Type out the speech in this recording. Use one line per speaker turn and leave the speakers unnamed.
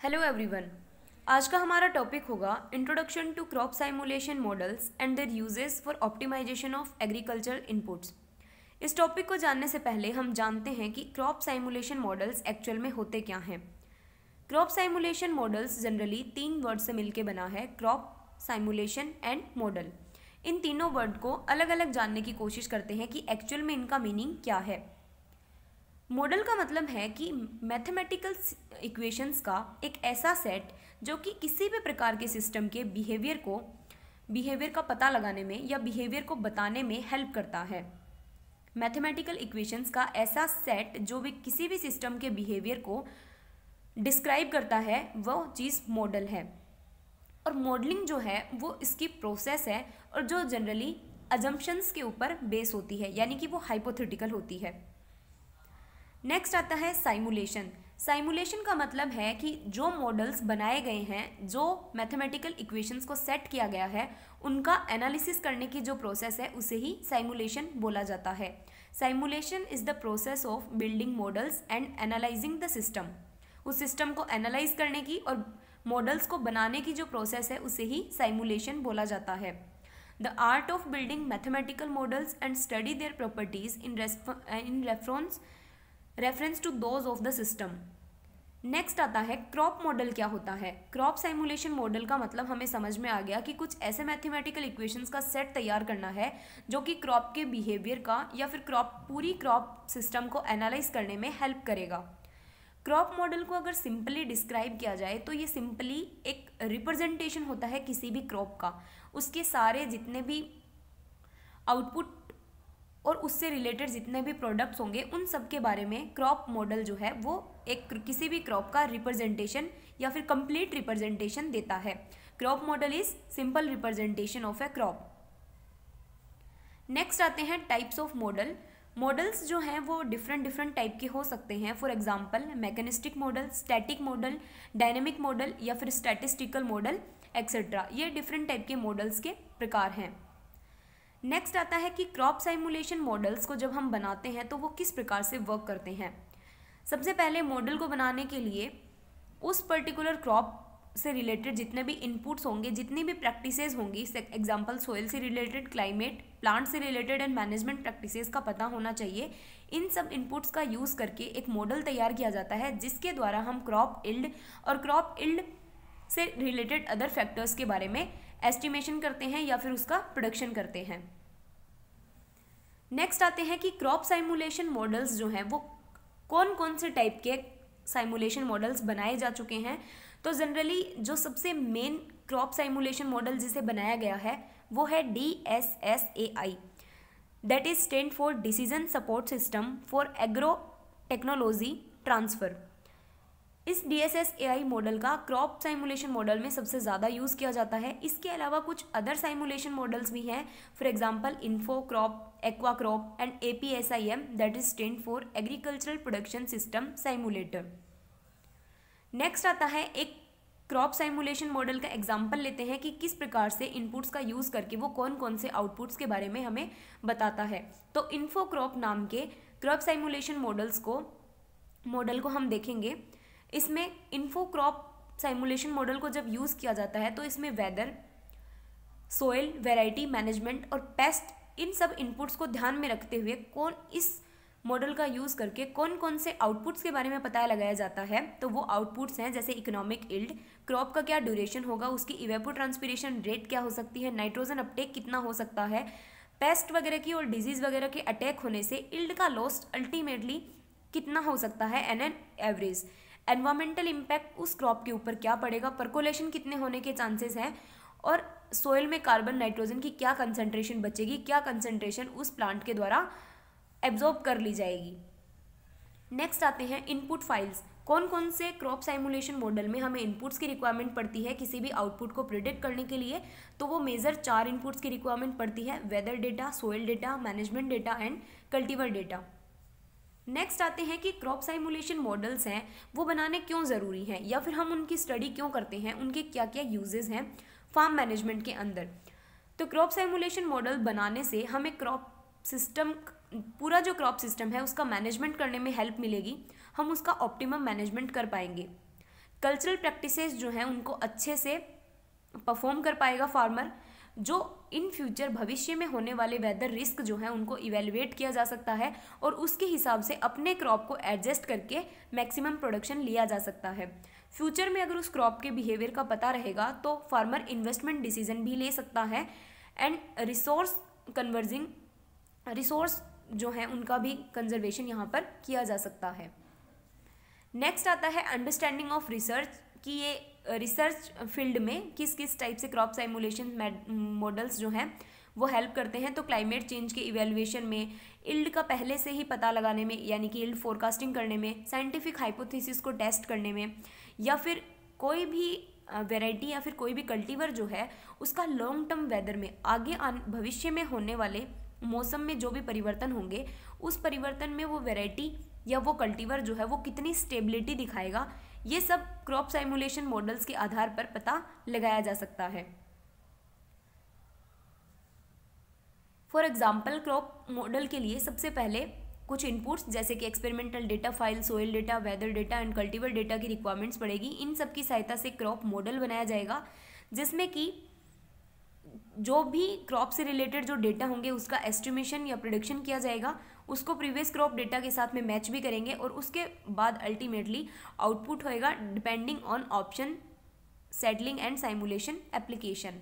Hello everyone आज का हमारा टॉपिक होगा introduction to crop simulation models and their uses for optimisation of agriculture inputs इस topic को जानने से पहले हम जानते हैं कि क्रॉप साइमुलेशन मॉडल्स एक्चुअल में होते क्या हैं। क्रॉप साइमुलेशन मॉडल्स जनरली तीन वर्ड से मिलकर बना है क्रॉप साइमुलेशन एंड मॉडल इन तीनों वर्ड को अलग अलग जानने की कोशिश करते हैं कि एक्चुअल में इनका मीनिंग क्या है। मॉडल का मतलब है कि मैथमेटिकल इक्वेशंस का एक ऐसा सेट जो कि किसी भी प्रकार के सिस्टम के बिहेवियर को बिहेवियर का पता लगाने में या बिहेवियर को बताने में हेल्प करता है। मैथमेटिकल इक्वेशंस का ऐसा सेट जो भी किसी भी सिस्टम के बिहेवियर को डिस्क्राइब करता है, वो चीज़ मॉडल है। और मॉडलिंग जो है, वो इसकी प्रोसेस है और जो जनरली अजम्पशंस के ऊपर बेस होती है, यानी कि वो हाइपोथेटिकल होती है। नेक्स्ट आता है साइमुलेशन साइमुलेशन का मतलब है कि जो मॉडल्स बनाए गए हैं, जो मैथमेटिकल इक्वेशंस को सेट किया गया है, उनका एनालिसिस करने की जो प्रोसेस है, उसे ही साइमुलेशन बोला जाता है. Simulation is the process of building models and analysing the system उस सिस्टम को एनालाइज करने की और मॉडल्स को बनाने की जो प्रोसेस है, उसे ही साइमुलेशन बोला जाता है. The art of building mathematical models and study their properties in in reference reference to those of the system next आता है क्रॉप मॉडल क्या होता है? क्रॉप साइमुलेशन मॉडल का मतलब हमें समझ में आ गया कि कुछ ऐसे मैथमेटिकल इक्वेशंस का सेट तैयार करना है, जो कि क्रॉप के बिहेवियर का या फिर क्रॉप पूरी क्रॉप सिस्टम को एनालाइज करने में हेल्प करेगा। क्रॉप मॉडल को अगर सिंपली डिस्क्राइब किया जाए तो ये सिंपली एक रिप्रेजेंटेशन होता है किसी भी क्रॉप का। उसके सारे जितने भी आउटपुट और उससे रिलेटेड जितने भी प्रोडक्ट्स होंगे, उन सब के बारे में क्रॉप मॉडल जो है, वो एक किसी भी क्रॉप का रिप्रेजेंटेशन या फिर कंप्लीट रिप्रेजेंटेशन देता है। Crop model is simple representation of a crop next आते हैं टाइप्स ऑफ़ मॉडल मॉडल्स जो हैं, वो डिफरेंट डिफरेंट टाइप के हो सकते हैं। For example mechanistic model static model dynamic model या फिर स्टैटिस्टिकल मॉडल एक्सेट्रा ये डिफरेंट टाइप के मॉडल्स के प्रकार हैं। नेक्स्ट आता है कि क्रॉप साइमुलेशन मॉडल्स को जब हम बनाते हैं तो वो किस प्रकार से वर्क करते हैं? सबसे पहले मॉडल को बनाने के लिए उस पर्टिकुलर क्रॉप से रिलेटेड जितने भी इनपुट्स होंगे, जितनी भी प्रैक्टिसेस होंगी एग्जांपल सोइल से रिलेटेड क्लाइमेट प्लांट से रिलेटेड एंड मैनेजमेंट प्रैक्टिसेस का पता होना चाहिए। इन सब इनपुट्स का यूज़ करके एक मॉडल तैयार किया जाता है, जिसके द्वारा हम क्रॉप इल्ड और क्रॉप इल्ड से रिलेटेड अदर फैक्टर्स के बारे में एस्टिमेशन करते हैं या फिर उसका प्रोडक्शन करते हैं। नेक्स्ट आते हैं कि क्रॉप साइमुलेशन मॉडल्स जो हैं, वो कौन कौन से टाइप के साइमुलेशन मॉडल्स बनाए जा चुके हैं? तो जनरली जो सबसे मेन क्रॉप साइमुलेशन मॉडल जिसे बनाया गया है, वो है D S S A I that is stand for decision support system for agro technology transfer इस D S S A I model का क्रॉप साइमुलेशन मॉडल में सबसे ज़्यादा यूज़ किया जाता है। इसके अलावा कुछ अदर साइमुलेशन मॉडल्स भी हैं। For example info crop aqua crop and A P S I M that is stand for agricultural production system simulator next आता है एक क्रॉप साइमुलेशन मॉडल का एग्ज़ाम्पल लेते हैं कि किस प्रकार से इनपुट्स का यूज़ करके वो कौन कौन से आउटपुट्स के बारे में हमें बताता है। तो इन्फो क्रॉप नाम के क्रॉप साइमुलेशन मॉडल्स को मॉडल को हम देखेंगे। इसमें इन्फो क्रॉप मॉडल को जब यूज़ किया जाता है तो इसमें वेदर सोयल वेराइटी मैनेजमेंट और पेस्ट इन सब इनपुट्स को ध्यान में रखते हुए कौन इस मॉडल का यूज़ करके कौन कौन से आउटपुट्स के बारे में पता लगाया जाता है तो वो आउटपुट्स हैं, जैसे इकोनॉमिक इल्ड क्रॉप का क्या ड्यूरेशन होगा, उसकी इवेपो ट्रांसपीरेशन रेट क्या हो सकती है नाइट्रोजन अपटेक कितना हो सकता है पेस्ट वगैरह की और डिज़ीज़ वगैरह के अटैक होने से इल्ड का लॉस अल्टीमेटली कितना हो सकता है an an average environmental impact उस क्रॉप के ऊपर क्या पड़ेगा? परकोलेशन कितने होने के चांसेस हैं? और सोयल में कार्बन नाइट्रोजन की क्या कंसनट्रेशन बचेगी? क्या कंसंट्रेशन उस प्लांट के द्वारा एब्जॉर्ब कर ली जाएगी? नेक्स्ट आते हैं इनपुट फाइल्स कौन कौन से क्रॉप साइमुलेशन मॉडल में हमें इनपुट्स की रिक्वायरमेंट पड़ती है किसी भी आउटपुट को प्रिडिक्ट करने के लिए? तो वो मेजर चार इनपुट्स की रिक्वायरमेंट पड़ती है weather data soil data management data and cultivar data next आते हैं कि क्रॉप साइमुलेशन मॉडल्स हैं, वो बनाने क्यों ज़रूरी हैं? या फिर हम उनकी स्टडी क्यों करते हैं? उनके क्या क्या यूजेस हैं फार्म मैनेजमेंट के अंदर? तो क्रॉप साइमुलेशन मॉडल बनाने से हमें क्रॉप सिस्टम पूरा जो क्रॉप सिस्टम है, उसका मैनेजमेंट करने में हेल्प मिलेगी। हम उसका ऑप्टिमम मैनेजमेंट कर पाएँगे। कल्चरल प्रैक्टिसेस जो हैं, उनको अच्छे से परफॉर्म कर पाएगा फार्मर जो इन फ्यूचर भविष्य में होने वाले वेदर रिस्क जो है, उनको इवेलुएट किया जा सकता है और उसके हिसाब से अपने क्रॉप को एडजस्ट करके मैक्सिमम प्रोडक्शन लिया जा सकता है। फ्यूचर में अगर उस क्रॉप के बिहेवियर का पता रहेगा तो फार्मर इन्वेस्टमेंट डिसीज़न भी ले सकता है एंड रिसोर्स कन्वर्जिंग रिसोर्स जो है, उनका भी कंजर्वेशन यहाँ पर किया जा सकता है। नेक्स्ट आता है अंडरस्टैंडिंग ऑफ़ रिसर्च कि ये रिसर्च फ़ील्ड में किस किस टाइप से क्रॉप साइमुलेशन मॉडल्स जो हैं, वो हेल्प करते हैं। तो क्लाइमेट चेंज के इवेल्युएशन में इल्ड का पहले से ही पता लगाने में, यानी कि इल्ड फोरकास्टिंग करने में साइंटिफिक हाइपोथेसिस को टेस्ट करने में, या फिर कोई भी वेराइटी या फिर कोई भी कल्टीवर जो है, उसका लॉन्ग टर्म वेदर में, आगे भविष्य में होने वाले मौसम में जो भी परिवर्तन होंगे, उस परिवर्तन में वो वेराइटी या वो कल्टीवर जो है, वो कितनी स्टेबिलिटी दिखाएगा ये सब क्रॉप साइमुलेशन मॉडल्स के आधार पर पता लगाया जा सकता है। फॉर एग्ज़ाम्पल क्रॉप मॉडल के लिए सबसे पहले कुछ इनपुट्स जैसे कि experimental data file soil data weather data and cultivar data की रिक्वायरमेंट्स पड़ेगी। इन सब की सहायता से क्रॉप मॉडल बनाया जाएगा, जिसमें कि जो भी क्रॉप से रिलेटेड जो डेटा होंगे, उसका एस्टिमेशन या प्रोडिक्शन किया जाएगा, उसको प्रीवियस क्रॉप डेटा के साथ में मैच भी करेंगे और उसके बाद अल्टीमेटली आउटपुट होएगा depending on option settling and simulation application